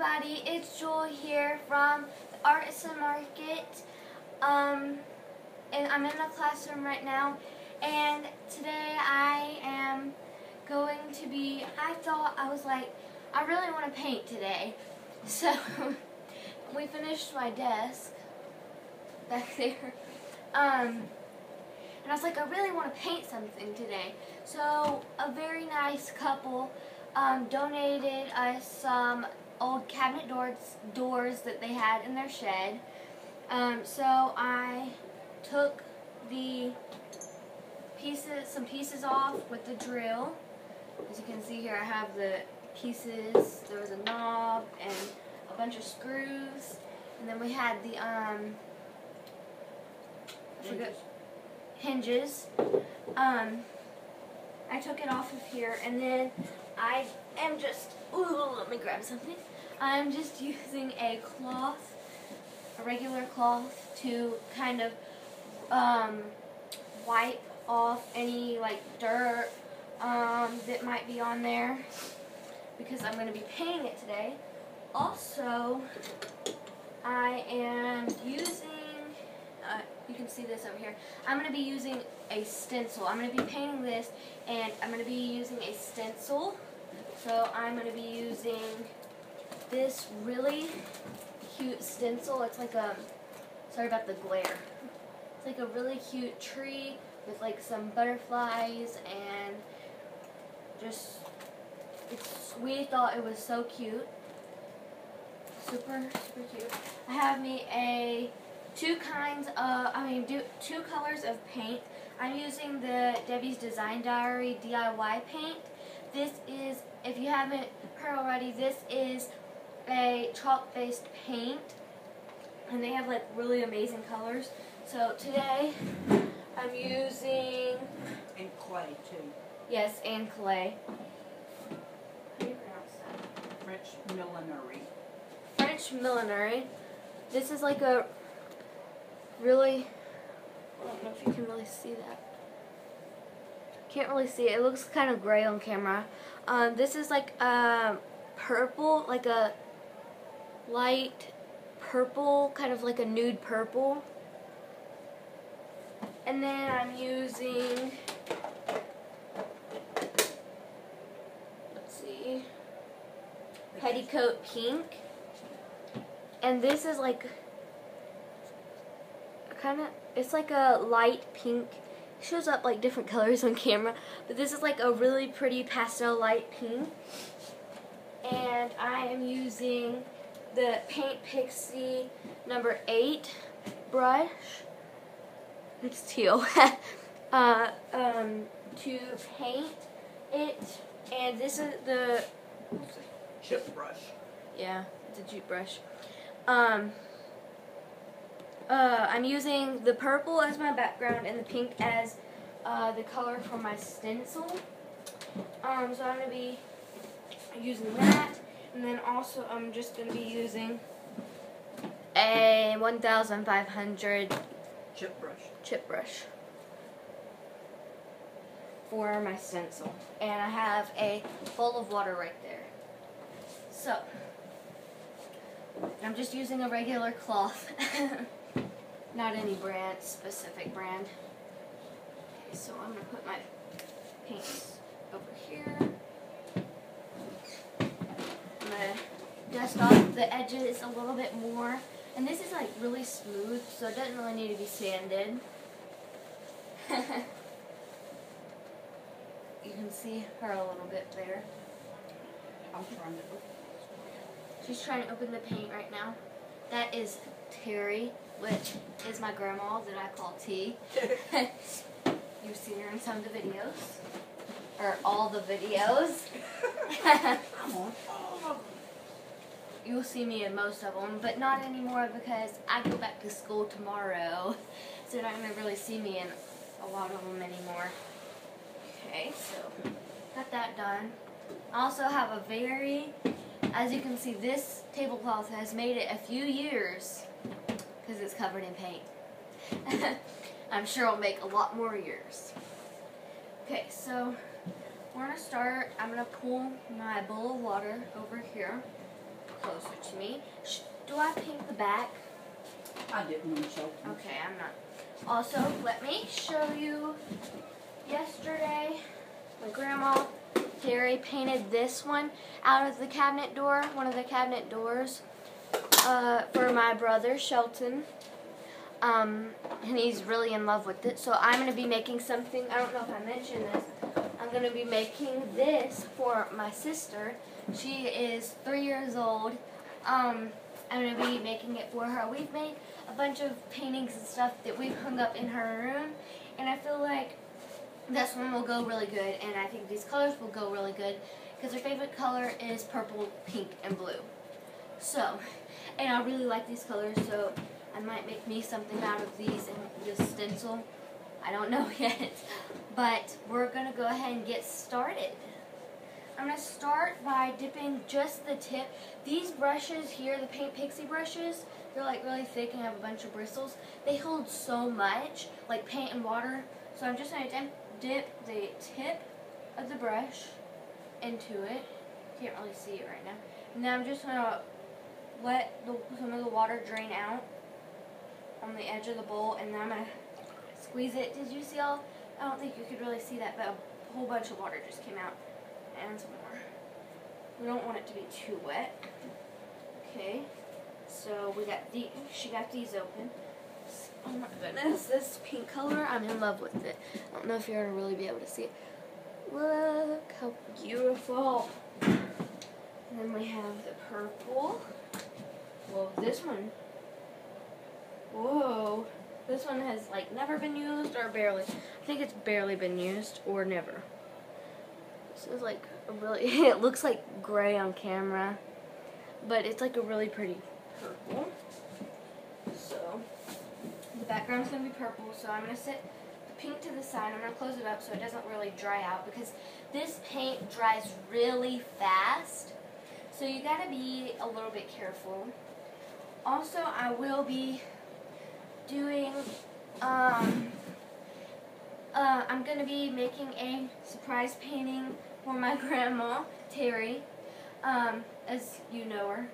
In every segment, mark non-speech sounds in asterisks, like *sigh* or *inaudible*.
everybody, it's Jewel here from the Artisan Market. Um, and I'm in the classroom right now. And today I am going to be, I thought, I was like, I really want to paint today. *laughs* So, we finished my desk back there. Um, and I was like, I really want to paint something today. So, a very nice couple um, donated us some old cabinet doors, doors that they had in their shed. Um, so I took the pieces, some pieces off with the drill. As you can see here, I have the pieces. There was a knob and a bunch of screws, and then we had the um, forget, hinges. Um, I took it off of here, and then I am just, ooh, let me grab something. I'm just using a cloth, a regular cloth, to kind of um, wipe off any like dirt um, that might be on there because I'm going to be painting it today. Also, I am using, uh, you can see this over here, I'm going to be using a stencil. I'm going to be painting this and I'm going to be using a stencil so I'm going to be using this really cute stencil. It's like a, sorry about the glare. It's like a really cute tree with like some butterflies and just, it's, we thought it was so cute. Super, super cute. I have me a two kinds of, I mean, do, two colors of paint. I'm using the Debbie's Design Diary DIY paint. This is, if you haven't heard already, this is a chalk-based paint. And they have like really amazing colors. So today, I'm using... And clay too. Yes, and clay. French millinery. French millinery. This is like a really, I don't know if you can really see that. Can't really see it. It looks kind of gray on camera. Um, this is like a purple, like a light purple, kind of like a nude purple. And then I'm using, let's see, petticoat pink. And this is like kind of, it's like a light pink shows up like different colors on camera, but this is like a really pretty pastel light pink. And I am using the Paint Pixie number 8 brush. It's teal. *laughs* uh, um, to paint it. And this is the... Chip brush. Yeah, it's a jute brush. Um, uh, I'm using the purple as my background and the pink as uh, the color for my stencil. Um, so I'm going to be using that. And then also I'm just going to be using a 1500 Chip brush. chip brush for my stencil. And I have a bowl of water right there. So, I'm just using a regular cloth. *laughs* Not any brand, specific brand. Okay, so I'm going to put my paints over here. I'm going to dust off the edges a little bit more. And this is like really smooth, so it doesn't really need to be sanded. *laughs* you can see her a little bit there. I'm trying to look. She's trying to open the paint right now. That is Terry, which is my grandma that I call T. *laughs* You've seen her in some of the videos. Or all the videos. *laughs* I'm on all of them. You'll see me in most of them, but not anymore because I go back to school tomorrow. So you're not going to really see me in a lot of them anymore. Okay, so got that done. I also have a very, as you can see, this tablecloth has made it a few years because it's covered in paint. *laughs* I'm sure it'll make a lot more years. Okay, so we're going to start, I'm going to pull my bowl of water over here. closer to me. Sh- do I paint the back? I didn't want to show. them. Okay, I'm not. Also, let me show you. Yesterday, my grandma Terry painted this one out of the cabinet door, one of the cabinet doors, uh, for my brother Shelton. Um, and he's really in love with it. So I'm going to be making something. I don't know if I mentioned this. I'm going to be making this for my sister. She is three years old. Um, I'm going to be making it for her. We've made a bunch of paintings and stuff that we've hung up in her room. And I feel like this one will go really good. And I think these colors will go really good. Because her favorite color is purple, pink, and blue. So, and I really like these colors. So I might make me something out of these and just stencil. I don't know *laughs* yet. But we're going to go ahead and get started. I'm going to start by dipping just the tip. These brushes here, the Paint Pixie brushes, they're like really thick and have a bunch of bristles. They hold so much, like paint and water. So I'm just going to dip the tip of the brush into it. Can't really see it right now. And then I'm just going to let the, some of the water drain out on the edge of the bowl. And then I'm going to squeeze it. Did you see all? I don't think you could really see that, but a whole bunch of water just came out and some more. We don't want it to be too wet. Okay, so we got the, she got these open. Oh my goodness, this pink color, I'm in love with it. I don't know if you're gonna really be able to see it. Look how beautiful. And then we have the purple. Whoa, this one. Whoa. This one has like never been used or barely. I think it's barely been used or never. This is like a really, *laughs* it looks like gray on camera, but it's like a really pretty purple. So, the background's to be purple, so I'm to set the pink to the side. I'm to close it up so it doesn't really dry out because this paint dries really fast. So you got to be a little bit careful. Also, I will be doing, um, uh, I'm going to be making a surprise painting for my *laughs* grandma, Terry, um, as you know her,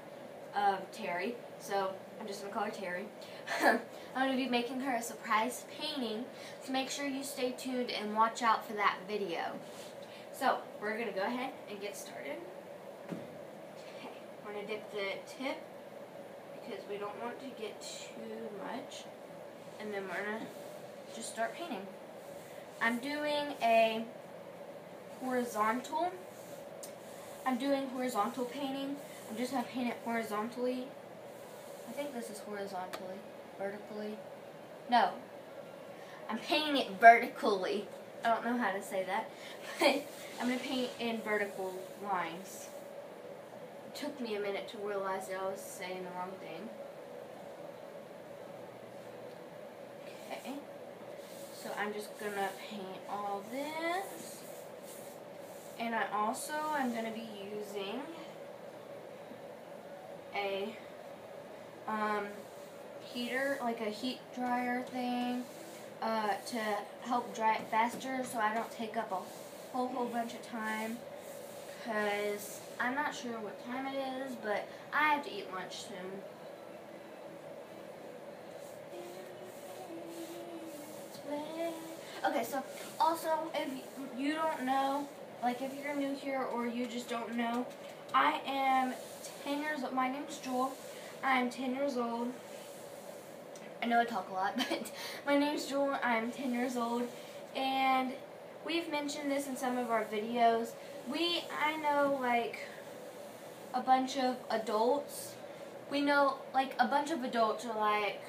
uh, Terry, so I'm just going to call her Terry. *laughs* I'm going to be making her a surprise painting, so make sure you stay tuned and watch out for that video. So, we're going to go ahead and get started. Okay, we're going to dip the tip because we don't want to get too much. And then we're going to just start painting. I'm doing a horizontal. I'm doing horizontal painting. I'm just going to paint it horizontally. I think this is horizontally. Vertically. No. I'm painting it vertically. I don't know how to say that. *laughs* But I'm going to paint in vertical lines. Took me a minute to realize that I was saying the wrong thing. Okay. So I'm just going to paint all this. And I also am going to be using a um, heater, like a heat dryer thing, uh, to help dry it faster so I don't take up a whole, whole bunch of time. Because I'm not sure what time it is, but I have to eat lunch soon. Okay, so also, if you don't know, like if you're new here or you just don't know, I am 10 years old. My name's Jewel. I'm 10 years old. I know I talk a lot, *laughs* but my name's Jewel. I'm 10 years old. And we've mentioned this in some of our videos. We, I know, like, a bunch of adults. We know, like, a bunch of adults are like,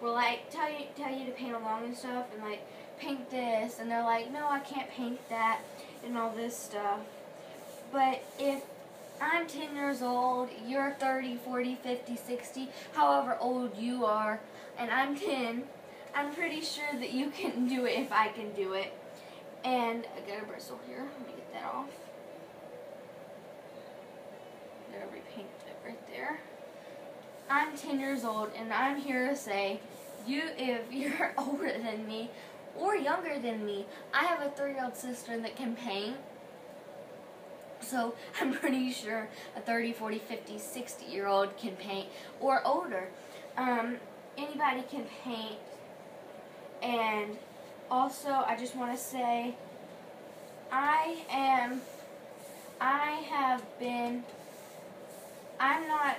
will like tell you tell you to paint along and stuff and like paint this. And they're like no I can't paint that and all this stuff. But if I'm 10 years old you're 30 40 50 60 however old you are and I'm 10 I'm pretty sure that you *laughs* can do it if I can do it. And I got a bristle here that off there repaint it right there I'm 10 years old and I'm here to say you if *laughs* you're older than me or younger than me, I have a 3-year-old sister that can paint. So *laughs* I'm pretty sure a 30, 40, 50, 60 year old can paint or older. Um, anybody can paint. And also, I just want to say, I am, I have been, I'm not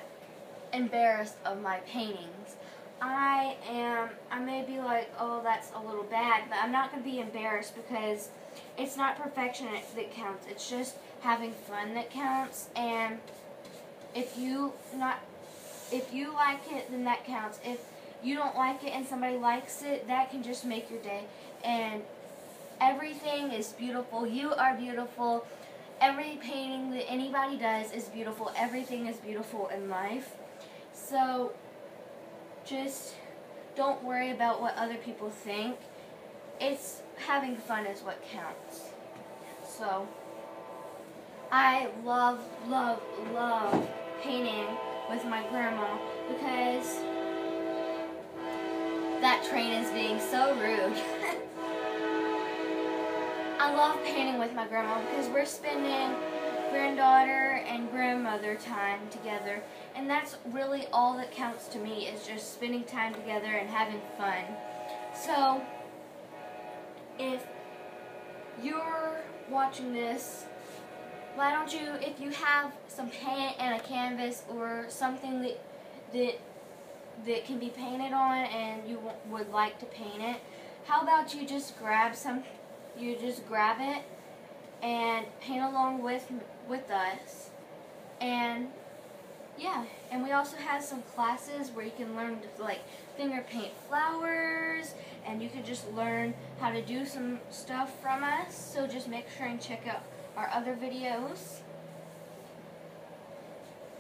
embarrassed of my paintings. I am, I may be like, oh, that's a little bad, but I'm not going to be embarrassed because it's not perfection that counts. It's just having fun that counts. And if you not, if you like it, then that counts. If you don't like it and somebody likes it, that can just make your day. And everything is beautiful. You are beautiful. Every painting that anybody does is beautiful. Everything is beautiful in life. So just don't worry about what other people think. It's having fun is what counts. So I love, love, love painting with my grandma because that train is being so rude. *laughs* I love painting with my grandma because we're spending granddaughter and grandmother time together and that's really all that counts to me is just spending time together and having fun. So if you're watching this, why don't you, if you have some paint and a canvas or something that that that can be painted on and you would like to paint it, how about you just grab some, you just grab it and paint along with with us and yeah, and we also have some classes where you can learn to like finger paint flowers and you can just learn how to do some stuff from us. So just make sure and check out our other videos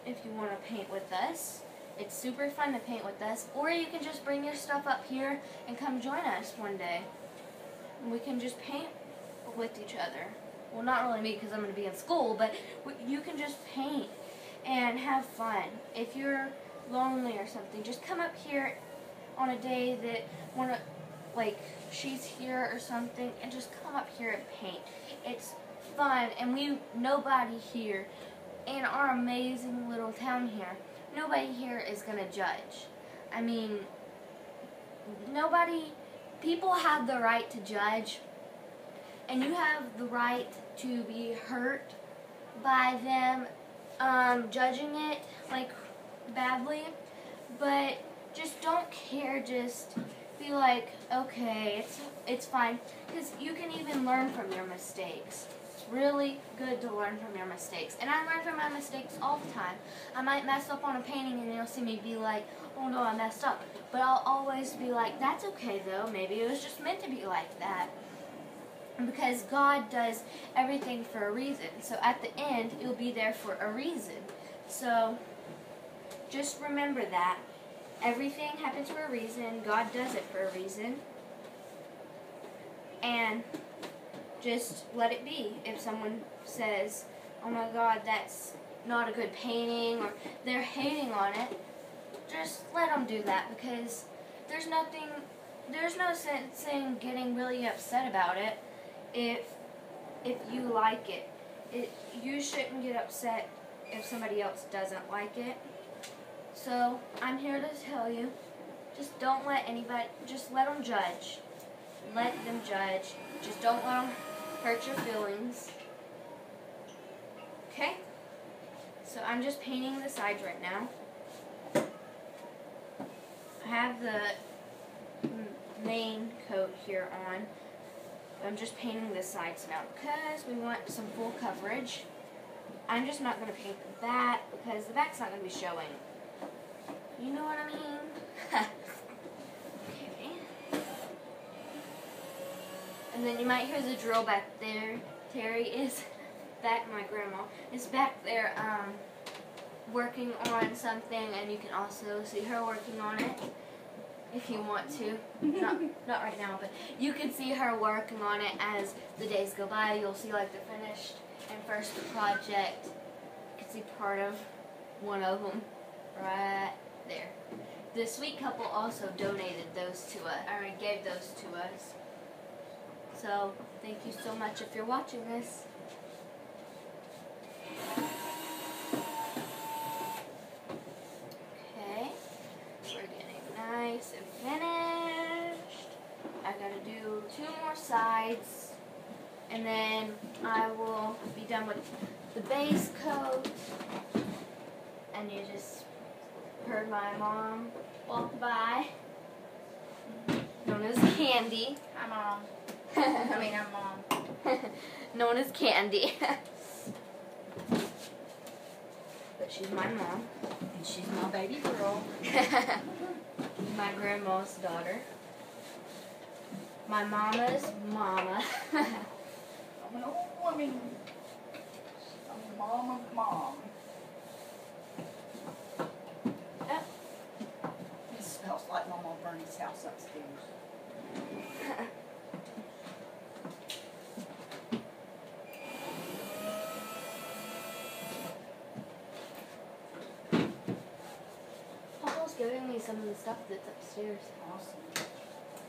if you want to paint with us. It's super fun to paint with us. Or you can just bring your stuff up here and come join us one day. We can just paint with each other. Well, not really me because I'm going to be in school, but you can just paint and have fun. If you're lonely or something, just come up here on a day that one of, like she's here or something, and just come up here and paint. It's fun, and we nobody here in our amazing little town here, nobody here is gonna judge. I mean, nobody. People have the right to judge, and you have the right to be hurt by them um, judging it like badly, but just don't care. Just be like, okay, it's it's fine, because you can even learn from your mistakes. Really good to learn from your mistakes, and I learn from my mistakes all the time. I might mess up on a painting, and you'll see me be like, oh no, I messed up. But I'll always be like, that's okay though. Maybe it was just meant to be like that because God does everything for a reason. So at the end, you'll be there for a reason. So just remember that. Everything happens for a reason. God does it for a reason. And just let it be. If someone says, oh my God, that's not a good painting, or they're hating on it, just let them do that because there's nothing, there's no sense in getting really upset about it if if you like it. It you shouldn't get upset if somebody else doesn't like it. So I'm here to tell you, just don't let anybody, just let them judge. Let them judge. Just don't let them hurt your feelings. Okay? So I'm just painting the sides right now. I have the main coat here on. I'm just painting the sides now because we want some full coverage. I'm just not going to paint the back because the back's not going to be showing. You know what I mean? *laughs* okay. And then you might hear the drill back there. Terry is back, my grandma, is back there um, working on something and you can also see her working on it if you want to. not *laughs* not right now, but you can see her working on it as the days go by. You'll see like the finished and first project. You can see part of one of them right there. The sweet couple also donated those to us, or gave those to us. So thank you so much if you're watching this. Okay, we're getting nice and finished. I gotta do two more sides and then I will be done with the base coat. And you just heard my mom walk by, known as Candy. Hi, Mom. *laughs* I mean, I'm Mom. *laughs* known as Candy. *laughs* but she's my mom. And she's my baby girl. my grandma's daughter. My mama's mama. I'm an old woman. I'm the mom of mom. Yep. This smells like Mama Bernie's house upstairs. Giving me some of the stuff that's upstairs. Awesome.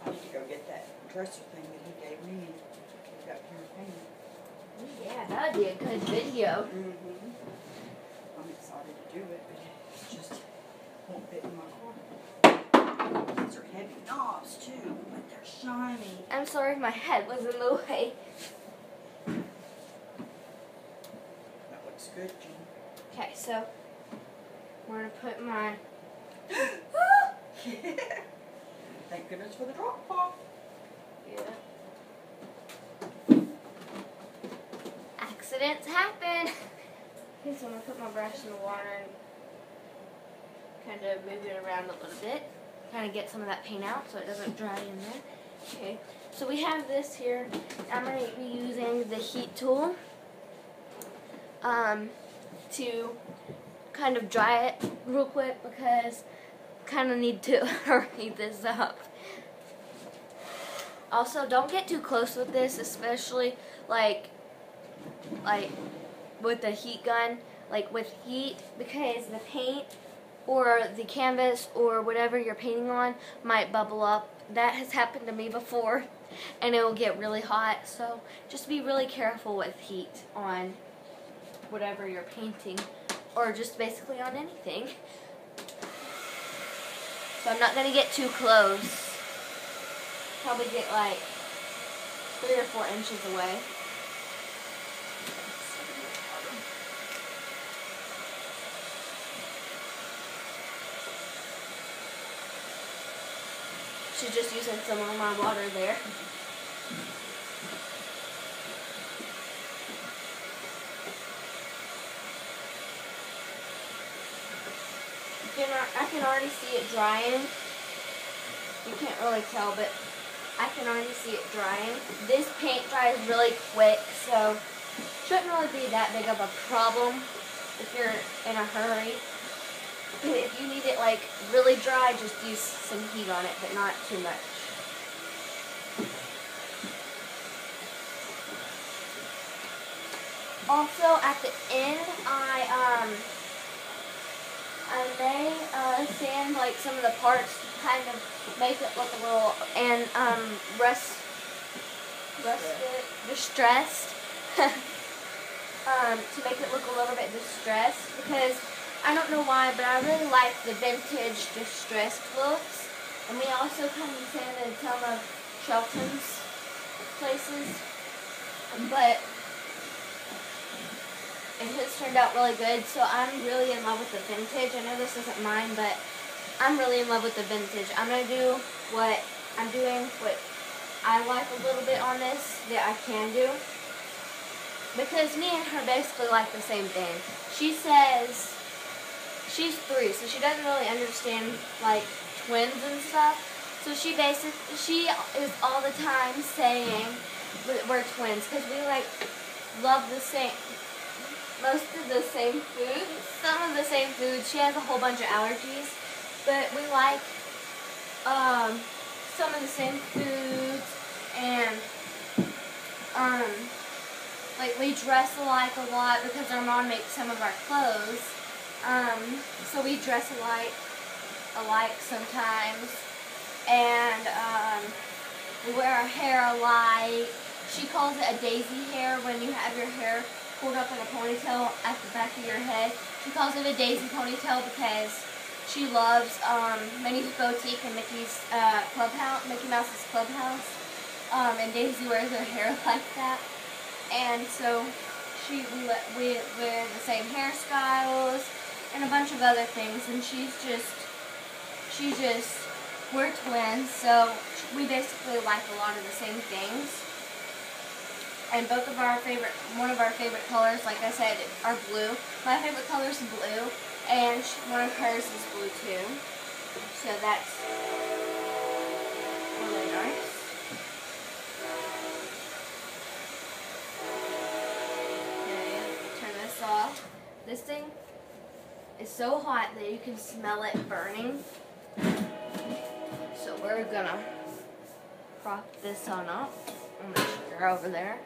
I need to go get that dresser thing that he gave me and pick up your painting. Yeah, that would be a good video. Mm-hmm. I'm excited to do it, but it just won't fit in my car. These are heavy knobs too, but they're shiny. I'm sorry if my head was in the way. That looks good, Jean. Okay, so we're gonna put my *laughs* Thank goodness for the drop off. yeah. Accidents happen. *laughs* Okay, so I'm gonna put my brush in the water and kind of move it around a little bit. Kind of get some of that paint out so it doesn't dry in there. Okay, so we have this here. I'm going to be using the heat tool um, to kind of dry it real quick because kind of need to *laughs* hurry this up. Also, don't get too close with this, especially like like with the heat gun, like with heat, because the paint or the canvas or whatever you're painting on might bubble up. That has happened to me before, *laughs* and it will get really hot. So just be really careful with heat on whatever you're painting, or just basically on anything. So I'm not gonna get too close. Probably get like three or four inches away. She's just using some of my water there. I can already see it drying. You can't really tell, but I can already see it drying. This paint dries really quick, so shouldn't really be that big of a problem if you're in a hurry. But if you need it like really dry, just use some heat on it, but not too much. Also, at the end, I um, I may uh, sand like some of the parts to kind of make it look a little and um, rust, rusted, distressed. *laughs* um, to make it look a little bit distressed because I don't know why, but I really like the vintage distressed looks. And we also kind of sanded some of Shelton's places, but it has turned out really good. So I'm really in love with the vintage. I know this isn't mine, but I'm really in love with the vintage. I'm gonna do what I'm doing, what I like a little bit on this that I can do. Because me and her basically like the same thing. She says she's three, so she doesn't really understand like twins and stuff. So she basically she is all the time saying we're twins because we like love the same most of the same food, some of the same food. She has a whole bunch of allergies, but we like um, some of the same foods and um, like we dress alike a lot because our mom makes some of our clothes. Um, so we dress alike, alike sometimes, and um, we wear our hair alike. She calls it a daisy hair when you have your hair pulled up in a ponytail at the back of your head. She calls it a daisy ponytail because she loves um, Minnie's Boutique and Mickey's uh, Clubhouse, Mickey Mouse's Clubhouse. Um, and Daisy wears her *laughs* hair like that. And so she we we wear the same hairstyles and a bunch of other things and she's just she just we're twins so we basically like a lot of the same things and both of our favorite one of our favorite colors like I said are blue my favorite color is blue and one of hers is blue too so that's really nice Okay, turn this off. This thing is so hot that you can smell it burning. So we're gonna prop this on up. Her over there.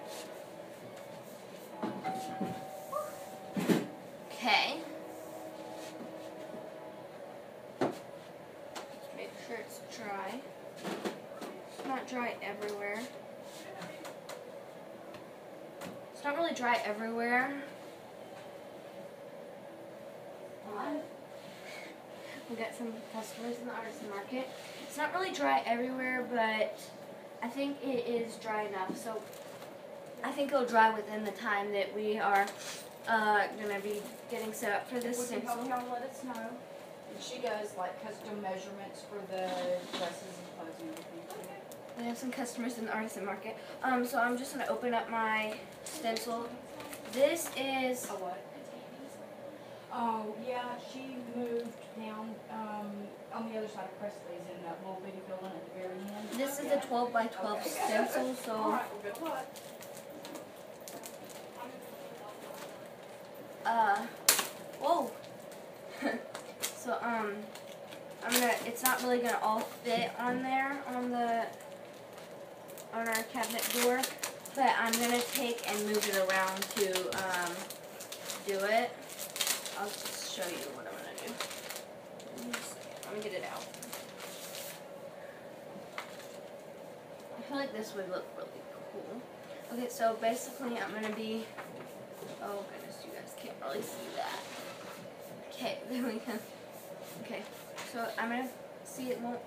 Okay. Make sure it's dry. It's not dry everywhere. It's not really dry everywhere. We got some customers in the artisan market. It's not really dry everywhere, but I think it is dry enough. So I think it'll dry within the time that we are uh, gonna be getting set up for this Would you help y'all let us know? And she does like custom measurements for the dresses and clothes and everything. We have some customers in the artisan market. Um, so I'm just gonna open up my stencil. This is A what? Oh, yeah, she moved down, um, on the other side of Presley's in that little bitty building at the very end. this is a 12 by 12 stencil. So. Alright, well, good luck. uh whoa *laughs* so um i'm gonna it's not really gonna all fit on there on the on our cabinet door but i'm gonna take and move it around to um do it i'll just show you what i'm do me a second. let me get it out i feel like this would look really cool okay so basically i'm gonna be Oh goodness, you guys can't really see that. Okay, *laughs* there we go. Okay, so I'm gonna see it won't.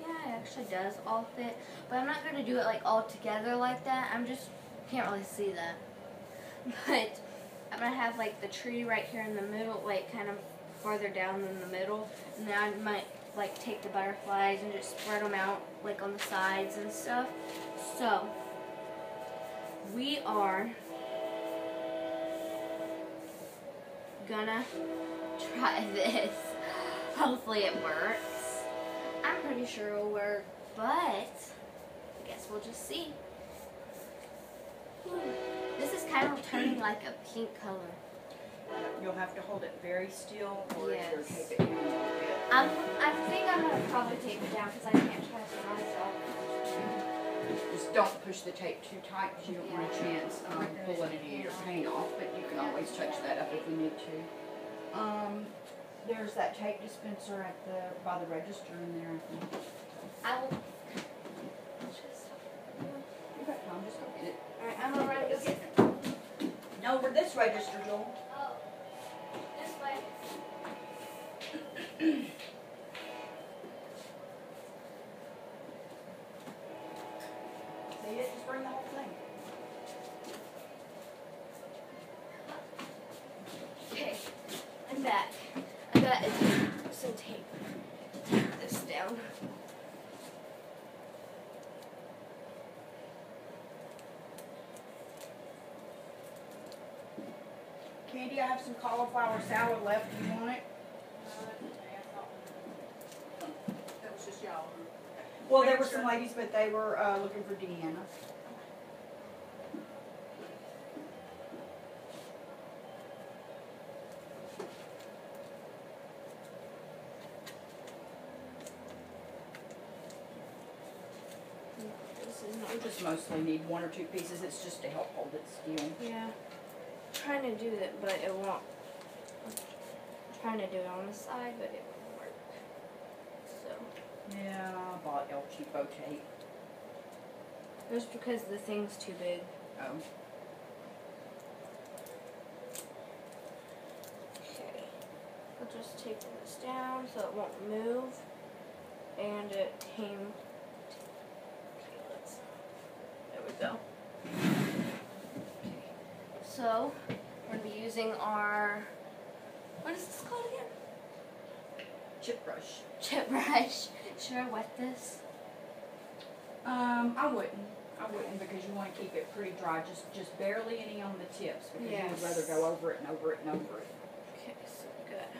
Yeah, it actually does all fit, but I'm not gonna do it like all together like that. I'm just can't really see that. *laughs* But I'm gonna have like the tree right here in the middle, like kind of farther down in the middle, and then I might like take the butterflies and just spread them out like on the sides and stuff. So we are gonna try *laughs* this. Hopefully it works. I'm pretty sure it'll work, but I guess we'll just see. This is kind of turning like a pink color. You'll have to hold it very still or Yes. either tape it down a little bit. I'm, I think I'm gonna probably tape it down because I can't trust it myself. Just don't push the tape too tight because you don't want a chance um, pulling any of your paint off, but you can always touch that up if you need to. Um, there's that tape dispenser at the, by the register in there. I think. I will. Just, You got time, just go get it. alright, I'm gonna run go get it. No, over this register, Jewel. Oh, this way. See it? Just bring the whole thing. Okay, I'm back. I got some tape. Tape this down. Candy, I have some cauliflower salad left. Do you want it? That was just y'all. Well, there were some ladies, but they were uh, looking for Deanna. This is We not just mostly need one or two pieces. It's just to help hold it still. Yeah. Trying to do it, but it won't. I'm trying to do it on the side, but it won't work. So, Yeah, I bought El Cheapo tape. just because the thing's too big. Oh. Okay. I'll just take this down so it won't move. And it came. Okay, let's. Using our, what is this called again? Chip brush. Chip brush. *laughs* Should I wet this? Um, I wouldn't. I wouldn't because you want to keep it pretty dry, just just barely any on the tips because you would rather go over it and over it and over it. Okay, so good.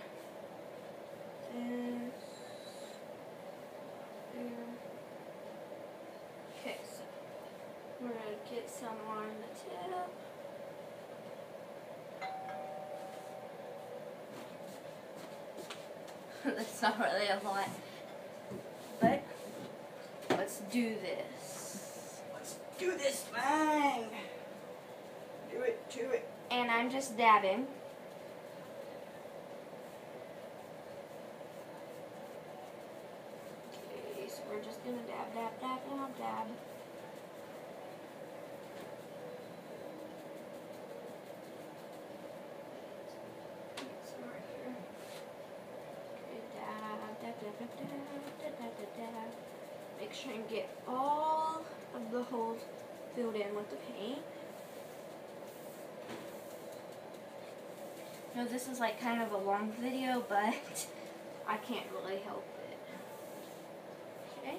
This. There. Okay, so we're gonna get some on the tip. That's not really a lot. But let's do this. Let's do this thing. Do it, do it. And I'm just dabbing. Filled in with the paint. No, this is like kind of a long video, *laughs* but I can't really help it. Okay.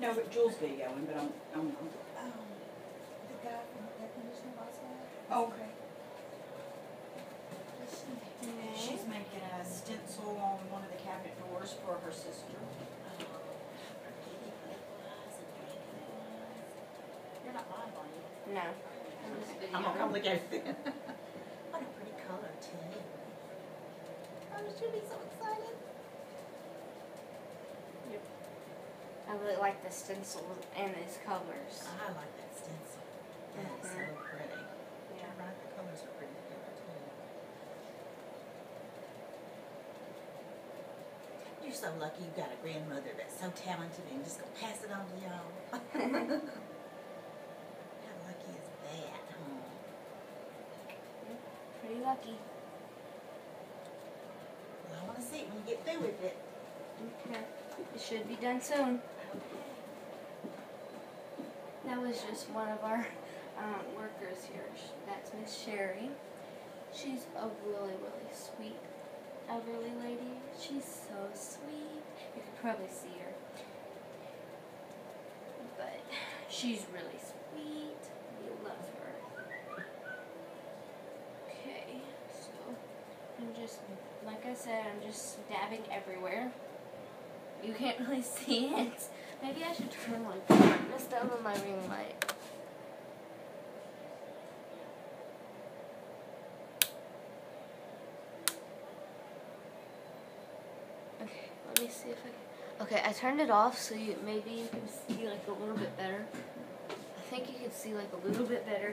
No, but Jewel's videoing, but I'm, I'm, I'm Um, the guy from the air conditioning outside. okay. Okay. She's making a stencil on one of the cabinet doors for her sister. You're not live, are you? No. I'm gonna come look at it. What a pretty color too. Oh, she'll be so excited. Yep. I really like the stencils and these colors. I like that stencil. That is so mm-hmm. pretty. Yeah. You're right, the colors are pretty together too. You're so lucky you've got a grandmother that's so talented and just gonna pass it on to y'all. *laughs* *laughs* How lucky is that, huh? Pretty lucky. I wanna see it when you get through with it. Okay. It should be done soon. That was just one of our um, workers here. That's Miss Sherry. She's a really, really sweet elderly lady. She's so sweet. You can probably see her. But she's really sweet. We love her. Okay, so I'm just, like I said, I'm just dabbing everywhere. You can't *laughs* really see it. Maybe I should turn my brightness down on my ring light. Okay, let me see if I can. Okay, I turned it off so you maybe you can see like a little bit better. I think you can see like a little bit better.